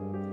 Amen.